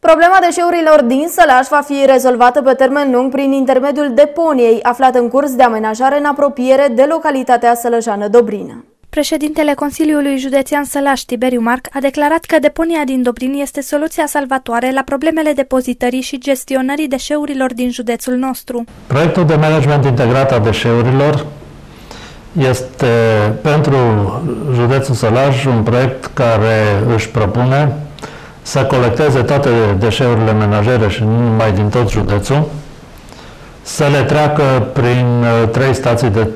Problema deșeurilor din Sălaș va fi rezolvată pe termen lung prin intermediul deponiei, aflat în curs de amenajare în apropiere de localitatea sălăjană Dobrină. Președintele Consiliului Județean Sălaș, Tiberiu Marc, a declarat că deponia din Dobrin este soluția salvatoare la problemele depozitării și gestionării deșeurilor din județul nostru. Proiectul de management integrat a deșeurilor este pentru județul Sălaj un proiect care își propune să colecteze toate deșeurile menajere și nu numai din tot județul, să le treacă prin uh, trei stații de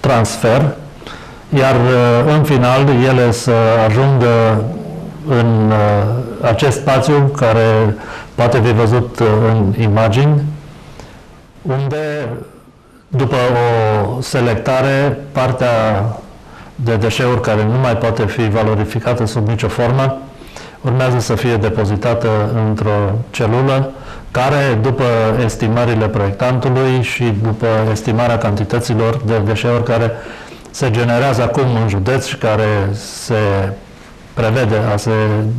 transfer, iar uh, în final ele să ajungă în uh, acest spațiu care poate fi văzut în imagini, unde după o selectare, partea de deșeuri care nu mai poate fi valorificată sub nicio formă, urmează să fie depozitată într-o celulă care, după estimările proiectantului și după estimarea cantităților de deșeuri care se generează acum în județ și care se prevede a se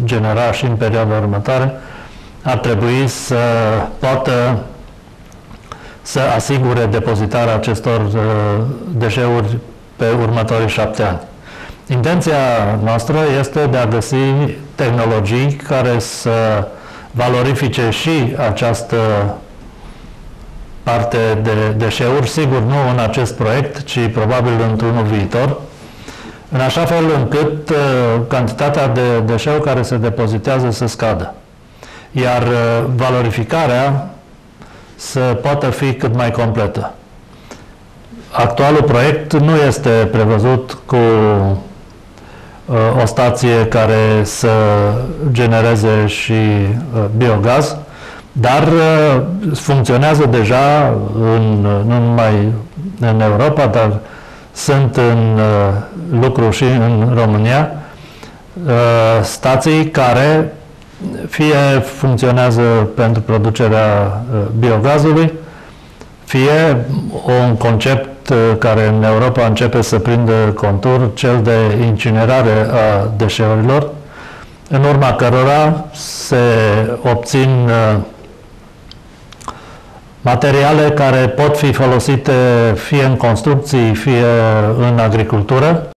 genera și în perioada următoare, ar trebui să poată să asigure depozitarea acestor uh, deșeuri pe următorii șapte ani. Intenția noastră este de a găsi tehnologii care să valorifice și această parte de deșeuri, sigur nu în acest proiect, ci probabil într-unul viitor, în așa fel încât uh, cantitatea de deșeuri care se depozitează să scadă. Iar uh, valorificarea să poată fi cât mai completă. Actualul proiect nu este prevăzut cu uh, o stație care să genereze și uh, biogaz, dar uh, funcționează deja în, nu numai în Europa, dar sunt în lucru și în România stații care fie funcționează pentru producerea uh, biogazului, fie un concept uh, care în Europa începe să prindă contur, cel de incinerare a deșeurilor, în urma cărora se obțin uh, materiale care pot fi folosite fie în construcții, fie în agricultură,